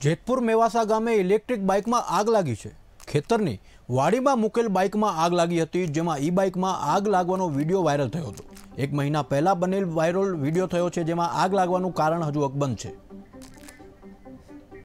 જેતપુર મેવાસા ગામે ઇલેક્ટ્રિક બાઇકમાં આગ લાગી છે. ખેતરની વાડીમાં મૂકેલ બાઇકમાં આગ લાગી હતી, જેમાં ઈ બાઇકમાં આગ લાગવાનો વીડિયો વાયરલ થયો હતો. એક મહિના પહેલાં બનેલ વાયરલ વીડિયો થયો છે, જેમાં આગ લાગવાનું કારણ હજુ અકબંધ છે.